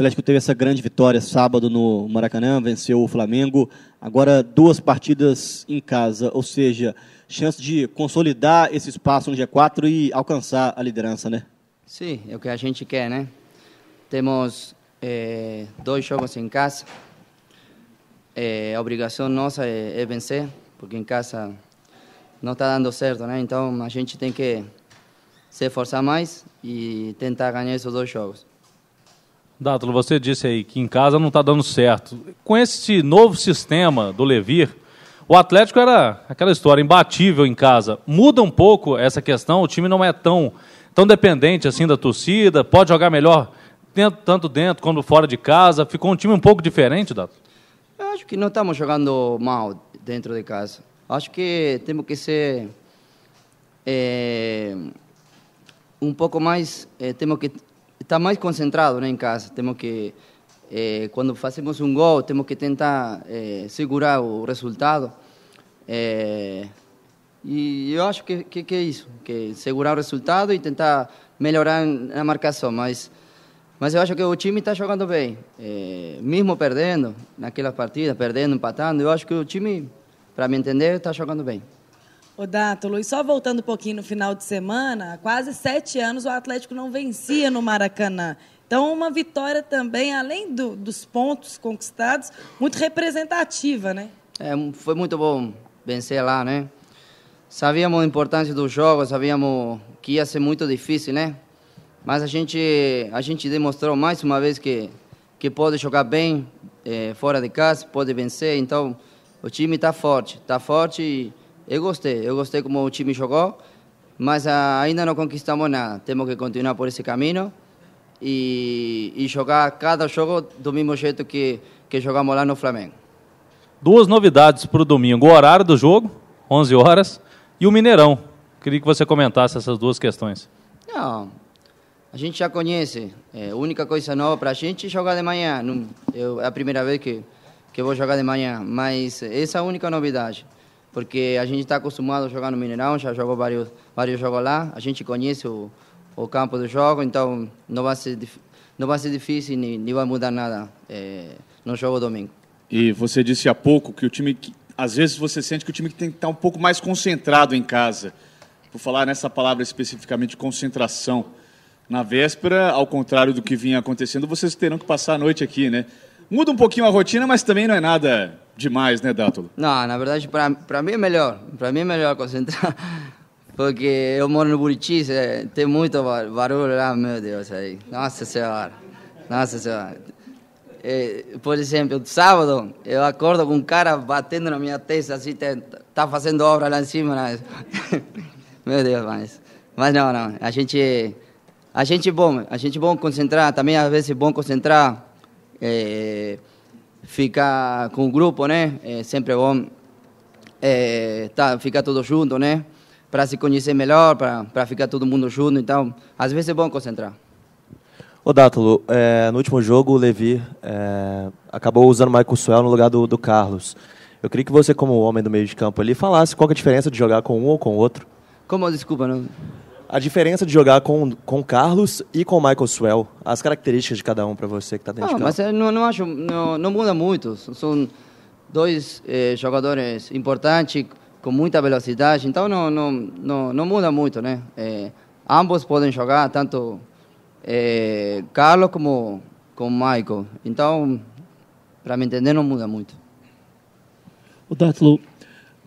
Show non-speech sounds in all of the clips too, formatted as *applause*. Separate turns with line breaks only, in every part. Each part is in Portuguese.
Atlético teve essa grande vitória sábado no Maracanã, venceu o Flamengo. Agora duas partidas em casa, ou seja, chance de consolidar esse espaço no G4 e alcançar a liderança, né?
Sim, é o que a gente quer, né? Temos é, dois jogos em casa. É, a obrigação nossa é, é vencer, porque em casa não está dando certo, né? Então a gente tem que se esforçar mais e tentar ganhar esses dois jogos.
Dátulo, você disse aí que em casa não está dando certo. Com esse novo sistema do Levir, o Atlético era aquela história imbatível em casa. Muda um pouco essa questão, o time não é tão, tão dependente assim da torcida, pode jogar melhor tanto dentro quanto fora de casa. Ficou um time um pouco diferente, Dátulo?
Eu acho que não estamos jogando mal dentro de casa. Acho que temos que ser é, um pouco mais, é, temos que estar mais concentrado né, em casa. Temos que, é, quando fazemos um gol, temos que tentar é, segurar o resultado. É, e eu acho que, que, que, é isso, que segurar o resultado e tentar melhorar a marcação. Mas, mas eu acho que o time está jogando bem. É, mesmo perdendo naquelas partidas, perdendo, empatando, eu acho que o time, para me entender, está jogando bem.
O Dátulo, e só voltando um pouquinho no final de semana, há quase sete anos o Atlético não vencia no Maracanã. Então, uma vitória também, além do, dos pontos conquistados, muito representativa, né?
É, foi muito bom vencer lá, né? Sabíamos a importância do jogo, sabíamos que ia ser muito difícil, né? Mas a gente, a gente demonstrou mais uma vez que, que pode jogar bem é, fora de casa, pode vencer. Então, o time está forte, está forte e eu gostei, eu gostei como o time jogou, mas ainda não conquistamos nada. Temos que continuar por esse caminho e, e jogar cada jogo do mesmo jeito que, que jogamos lá no Flamengo.
Duas novidades para o domingo: o horário do jogo, 11 horas, e o Mineirão. Queria que você comentasse essas duas questões.
Não, a gente já conhece. É, a única coisa nova para a gente é jogar de manhã. Não, eu, é a primeira vez que, que vou jogar de manhã, mas essa é a única novidade porque a gente está acostumado a jogar no Mineirão, já jogou vários, vários jogos lá, a gente conhece o, o campo do jogo, então não vai ser, não vai ser difícil nem, nem vai mudar nada é, no jogo domingo.
E você disse há pouco que o time, às vezes você sente que o time tem que estar um pouco mais concentrado em casa. Por falar nessa palavra especificamente, concentração. Na véspera, ao contrário do que vinha acontecendo, vocês terão que passar a noite aqui, né? Muda um pouquinho a rotina, mas também não é nada demais, né, Dátulo?
Não, na verdade, para mim é melhor. Para mim é melhor concentrar. *laughs* Porque eu moro no Buriti, tem muito barulho lá, meu Deus. Aí. Nossa Senhora. Nossa Senhora. É, por exemplo, sábado, eu acordo com um cara batendo na minha testa, assim, tá fazendo obra lá em cima. Né? *laughs* meu Deus, mas, mas não, não. A gente, a gente é bom, a gente é bom concentrar, também às vezes é bom concentrar é, ficar com o grupo, né? É sempre bom é, tá, ficar tudo junto, né? Para se conhecer melhor, para ficar todo mundo junto. Então, às vezes é bom concentrar.
Ô Dátulo, é, no último jogo o Levi acabou usando o Michael Swell no lugar do, do, Carlos. Eu queria que você, como homem do meio de campo ali, falasse qual é a diferença de jogar com um ou com o outro.
Como, desculpa, não...
A diferença de jogar com com Carlos e com Michael Swell, as características de cada um para você que está dentro
não,
de
campo. Mas eu não, não acho, não, não muda muito. São dois eh, jogadores importantes com muita velocidade, então não não não, não muda muito, né? Eh, ambos podem jogar, tanto eh, Carlos como com Michael. Então, para me entender, não muda muito.
O Dátilo,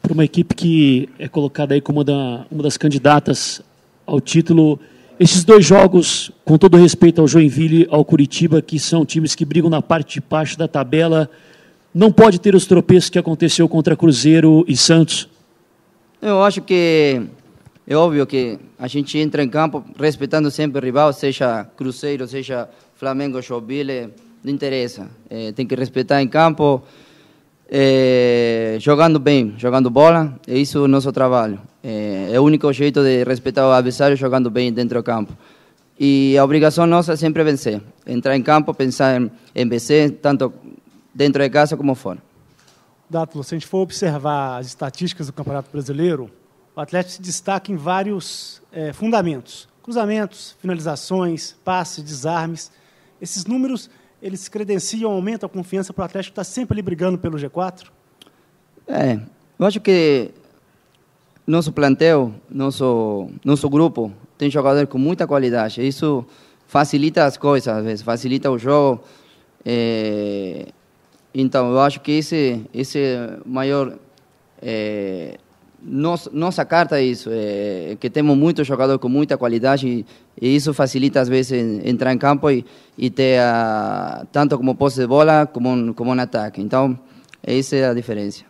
para uma equipe que é colocada aí como uma, da, uma das candidatas ao título. Esses dois jogos, com todo respeito ao Joinville e ao Curitiba, que são times que brigam na parte de baixo da tabela, não pode ter os tropeços que aconteceu contra Cruzeiro e Santos?
Eu acho que é óbvio que a gente entra em campo respeitando sempre o rival, seja Cruzeiro, seja Flamengo, Joinville, não interessa. É, tem que respeitar em campo, é, jogando bem, jogando bola, é isso o nosso trabalho. É, é o único jeito de respeitar o adversário jogando bem dentro do campo. E a obrigação nossa é sempre vencer. Entrar em campo, pensar em, em vencer, tanto dentro de casa como fora.
Dátulo, se a gente for observar as estatísticas do Campeonato Brasileiro, o Atlético se destaca em vários é, fundamentos. Cruzamentos, finalizações, passes, desarmes. Esses números eles credenciam, aumentam a confiança para o Atlético estar sempre ali brigando pelo G4?
É, eu acho que nosso plantel, nosso, nosso grupo, tem jogadores com muita qualidade. Isso facilita as coisas, às vezes, facilita o jogo. É, então, eu acho que esse, esse maior. É, nossa, nossa carta é isso, é que temos muitos jogadores com muita qualidade e, e isso facilita às vezes entrar em campo e, e ter a, tanto como posse de bola como, como no ataque. Então, essa é a diferença.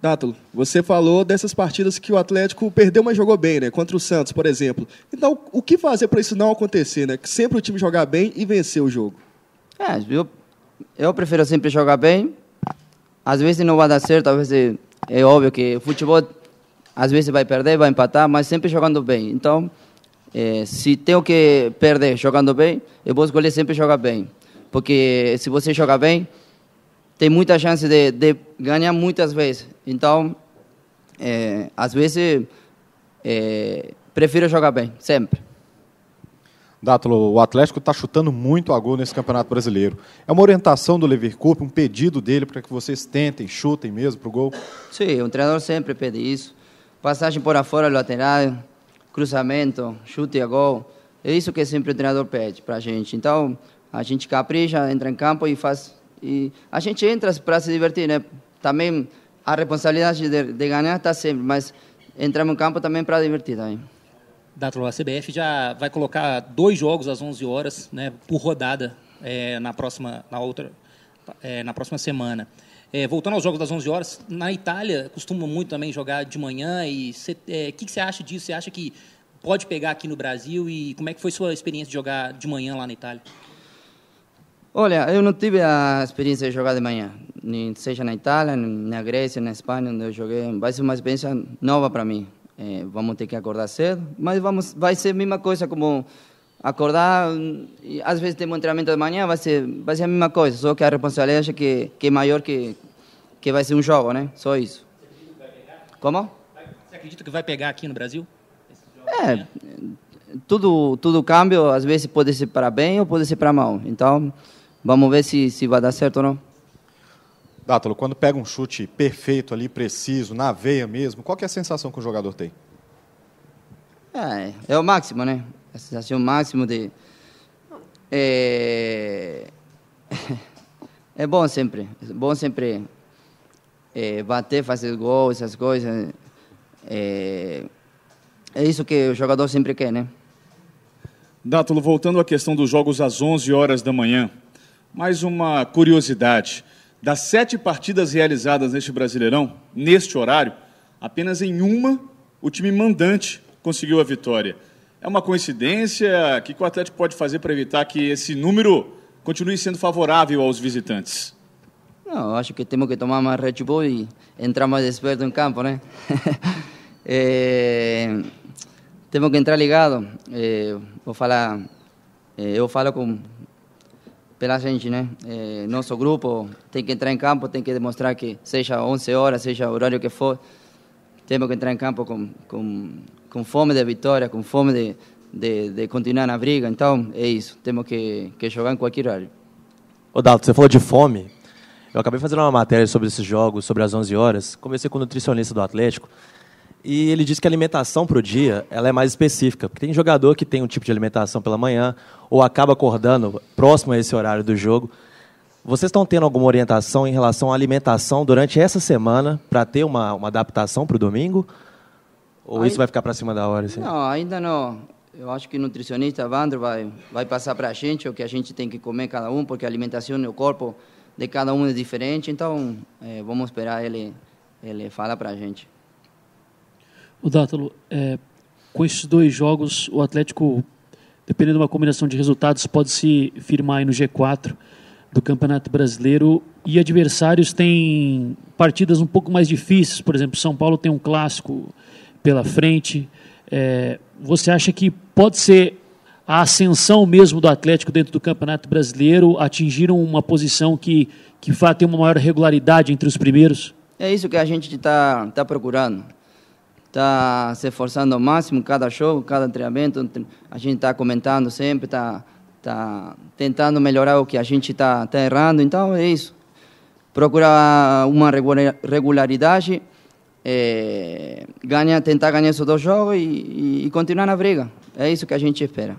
Dátalo, você falou dessas partidas que o Atlético perdeu, mas jogou bem, né? Contra o Santos, por exemplo. Então, o que fazer para isso não acontecer, né? Que sempre o time jogar bem e vencer o jogo.
É, eu, eu prefiro sempre jogar bem. Às vezes não vai dar certo, às vezes é óbvio que o futebol às vezes vai perder, vai empatar, mas sempre jogando bem. Então, é, se tenho que perder jogando bem, eu vou escolher sempre jogar bem. Porque se você jogar bem, tem muita chance de, de ganhar muitas vezes. Então, é, às vezes, é, prefiro jogar bem, sempre.
Dátolo, o Atlético está chutando muito a gol nesse Campeonato Brasileiro. É uma orientação do Lever Cup, um pedido dele para que vocês tentem, chutem mesmo para o gol?
Sim, o treinador sempre pede isso. Passagem por afora, lateral, cruzamento, chute a gol. É isso que sempre o treinador pede para a gente. Então, a gente capricha, entra em campo e faz e a gente entra para se divertir, né? Também a responsabilidade de, de ganhar está sempre, mas entramos em campo também para divertir também.
Dátolo, a CBF já vai colocar dois jogos às 11 horas, né, por rodada é, na próxima na outra é, na próxima semana. É, voltando aos jogos das 11 horas, na Itália costuma muito também jogar de manhã e o é, que, você acha disso? Você acha que pode pegar aqui no Brasil e como é que foi sua experiência de jogar de manhã lá na Itália?
Olha, eu não tive a experiência de jogar de manhã, nem seja na Itália, na Grécia, na Espanha, onde eu joguei. Vai ser uma experiência nova para mim. É, vamos ter que acordar cedo, mas vamos, vai ser a mesma coisa como acordar. Às vezes temos um treinamento de manhã, vai ser, vai ser a mesma coisa, só que a responsabilidade é que, que é maior que, que vai ser um jogo, né? Só isso. Como?
Você acredita que vai pegar aqui no Brasil?
É, tudo, tudo cambio, às vezes pode ser para bem ou pode ser para mal. Então, Vamos ver se, se vai dar certo ou não.
Dátalo, quando pega um chute perfeito ali, preciso, na veia mesmo, qual é a sensação que o jogador tem?
É, é o máximo, né? A sensação máxima de... É, *laughs* é bom sempre, é bom sempre é, bater, fazer gol, essas coisas. É, é isso que o jogador sempre quer, né?
Dátalo, voltando à questão dos jogos às 11 horas da manhã, mais uma curiosidade. Das sete partidas realizadas neste Brasileirão, neste horário, apenas em uma o time mandante conseguiu a vitória. É uma coincidência? O que o Atlético pode fazer para evitar que esse número continue sendo favorável aos visitantes?
Não, acho que temos que tomar mais Red Bull e entrar mais desperto em campo, né? é, temos que entrar ligado. É, vou falar, é, eu falo com pela gente, né? Nosso grupo tem que entrar em campo, tem que demonstrar que seja 11 horas, seja o horário que for, temos que entrar em campo com, com, com fome de vitória, com fome de, de, de, continuar na briga. Então, é isso, temos que, que jogar em qualquer horário.
Ô Dalton, você falou de fome. Eu acabei fazendo uma matéria sobre esses jogos, sobre as 11 horas. Conversei com o nutricionista do Atlético. E ele disse que a alimentação para o dia ela é mais específica. Porque tem jogador que tem um tipo de alimentação pela manhã, ou acaba acordando próximo a esse horário do jogo. Vocês estão tendo alguma orientação em relação à alimentação durante essa semana para ter uma, uma adaptação para o domingo? Ou Aí, isso vai ficar para cima da hora? Assim?
Não, ainda não. Eu acho que o nutricionista Vandro vai, vai passar para a gente o que a gente tem que comer cada um, porque a alimentação no corpo de cada um é diferente. Então, é, vamos esperar ele, ele falar para a gente.
O Dátalo, é, com esses dois jogos, o Atlético, dependendo de uma combinação de resultados, pode se firmar aí no G4 do Campeonato Brasileiro. E adversários têm partidas um pouco mais difíceis. Por exemplo, São Paulo tem um clássico pela frente. É, você acha que pode ser a ascensão mesmo do Atlético dentro do Campeonato Brasileiro, atingiram uma posição que, que ter uma maior regularidade entre os primeiros?
É isso que a gente está tá procurando está se esforçando ao máximo cada show, cada treinamento. A gente está comentando sempre, está tá tentando melhorar o que a gente está tá errando. Então é isso. Procurar uma regula- regularidade, é, tentar ganhar esses dois jogos e, e continuar na briga. É isso que a gente espera.